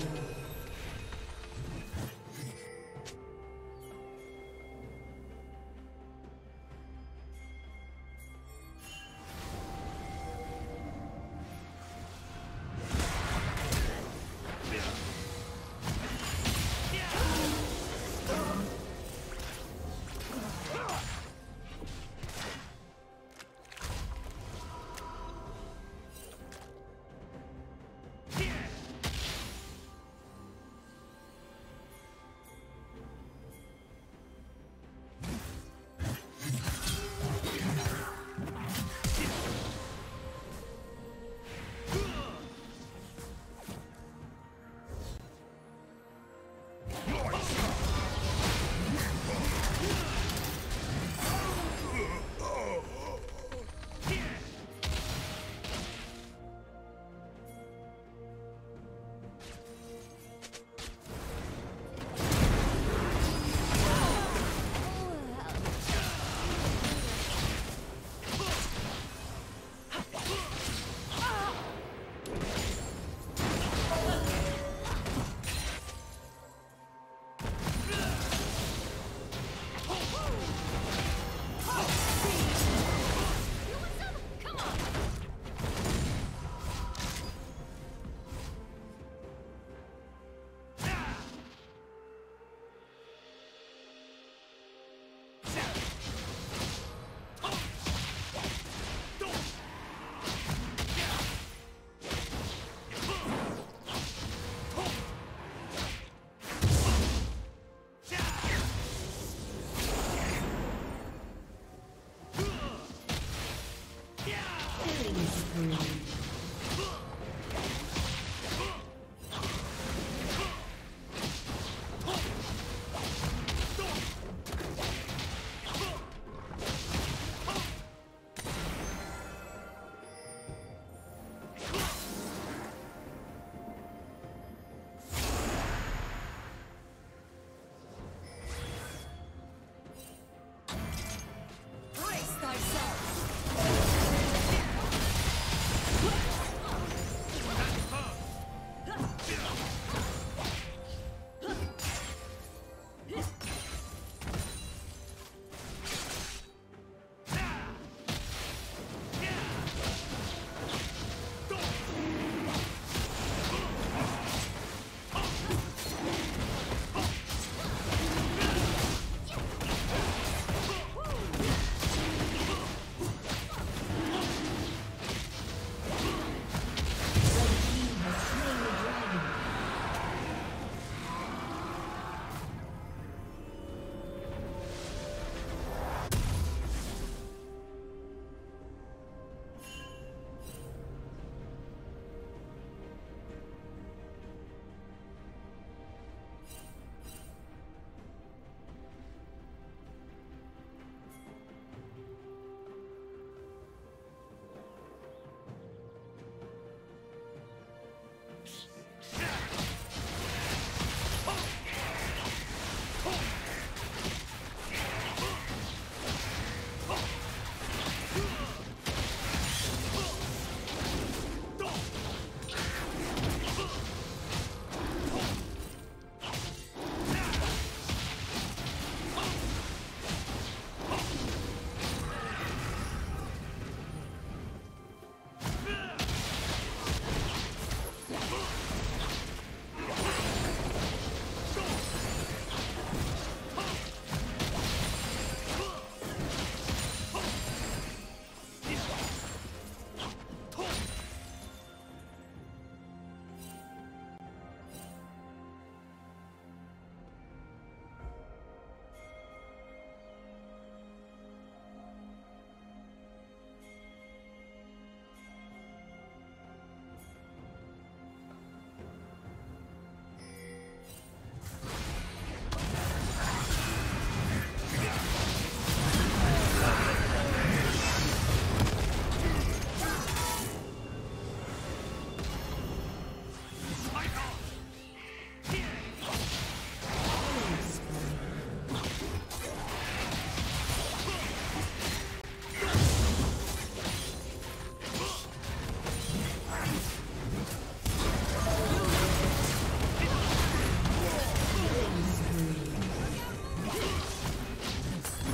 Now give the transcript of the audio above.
Amen.